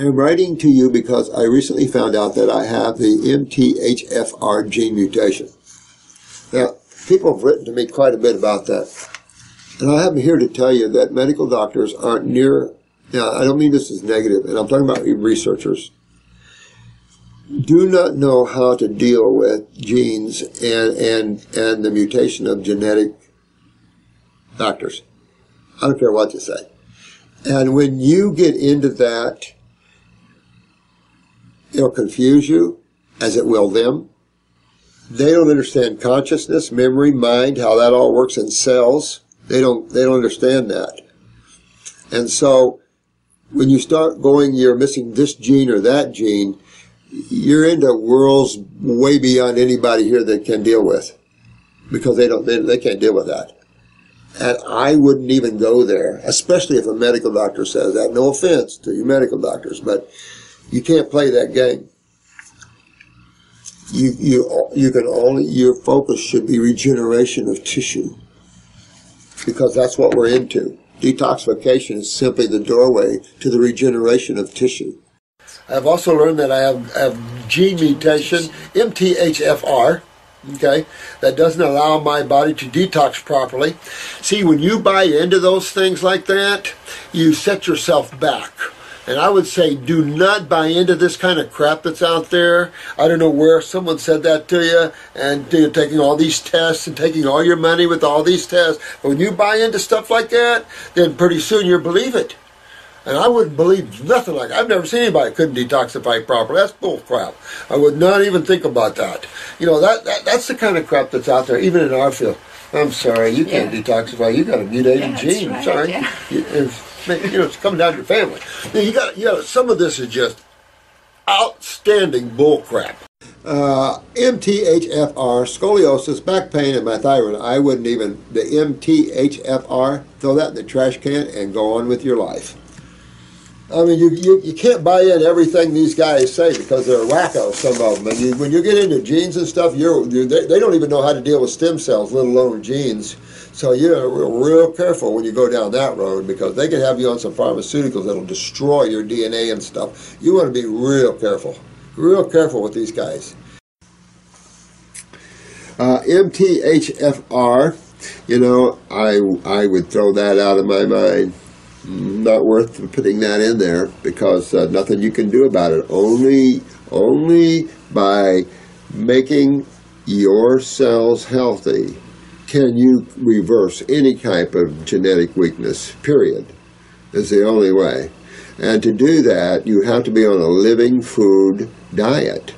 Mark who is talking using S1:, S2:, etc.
S1: I'm writing to you because I recently found out that I have the MTHFR gene mutation. Now, people have written to me quite a bit about that. And I am here to tell you that medical doctors aren't near, now I don't mean this is negative, and I'm talking about researchers, do not know how to deal with genes and, and, and the mutation of genetic factors. I don't care what you say. And when you get into that, it'll confuse you, as it will them. They don't understand consciousness, memory, mind, how that all works in cells. They don't, they don't understand that. And so, when you start going, you're missing this gene or that gene, you're into worlds way beyond anybody here that can deal with. Because they don't, they, they can't deal with that. And I wouldn't even go there, especially if a medical doctor says that. No offense to you medical doctors, but you can't play that game. You, you, you can only, your focus should be regeneration of tissue. Because that's what we're into. Detoxification is simply the doorway to the regeneration of tissue. I've also learned that I have, have gene mutation, MTHFR, okay, that doesn't allow my body to detox properly. See, when you buy into those things like that, you set yourself back. And I would say do not buy into this kind of crap that's out there. I don't know where someone said that to you and you know, taking all these tests and taking all your money with all these tests. But when you buy into stuff like that, then pretty soon you'll believe it. And I wouldn't believe nothing like that. I've never seen anybody couldn't detoxify properly. That's bull crap. I would not even think about that. You know, that, that that's the kind of crap that's out there, even in our field. I'm sorry, you can't yeah. detoxify. You got a mutated yeah, gene. Right, sorry, yeah. you, you know, it's coming down to your family. You got, you know, some of this is just outstanding bullcrap. Uh, MTHFR, scoliosis, back pain, and my thyroid. I wouldn't even, the MTHFR, throw that in the trash can and go on with your life. I mean, you, you, you can't buy in everything these guys say because they're wacko, some of them. And you, when you get into genes and stuff, you're, you're they, they, don't even know how to deal with stem cells, let alone genes. So you're real, careful when you go down that road because they can have you on some pharmaceuticals that'll destroy your DNA and stuff. You want to be real careful, real careful with these guys. Uh, MTHFR, you know, I, I would throw that out of my mind not worth putting that in there because uh, nothing you can do about it. Only, only by making your cells healthy can you reverse any type of genetic weakness. Period. Is the only way. And to do that, you have to be on a living food diet.